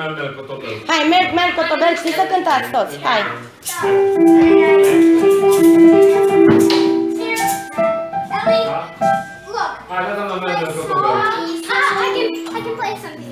merg, merg cu toberg. Hai, merg, merg cu toberg, știți deci, să cântați toți, hai. Da. da? Hai, gata, merg, merg cu toberg. Ah, I can, I can play something.